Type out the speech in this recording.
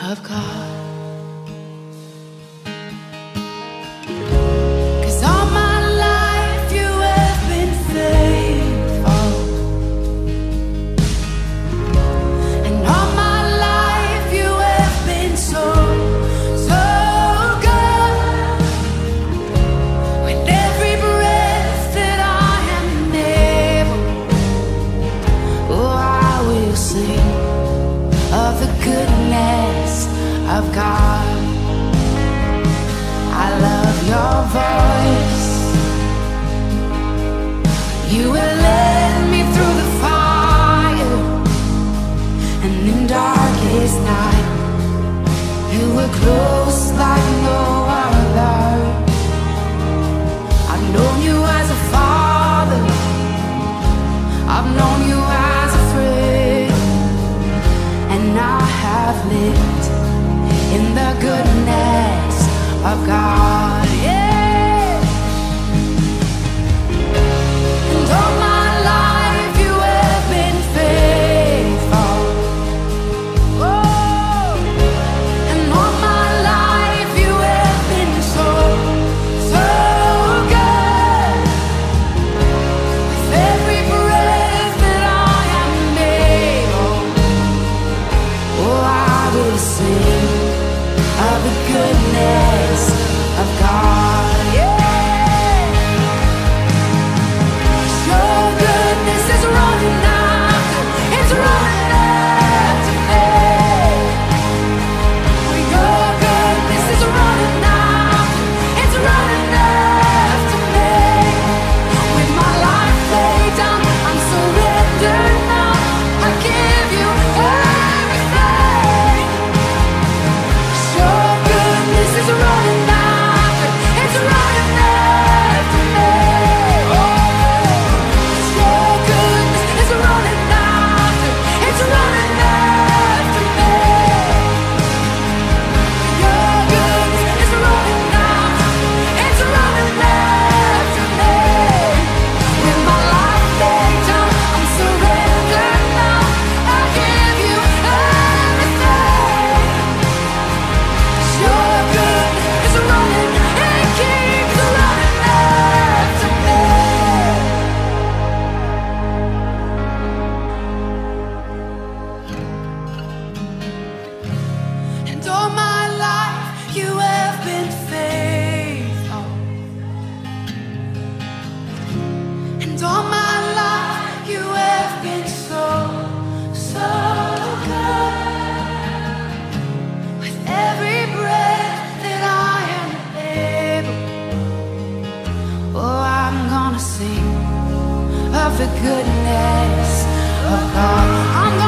of God. 'Cause all my life you have been faithful. And all my life you have been so, so good. With every breath that I am able, oh, I will sing of the goodness of God. I love your voice. You will lead me through the fire and in darkest night. You were close like no other. I've known you as a father. I've known you as a friend. And I have lived in the goodness of God. for goodness of God.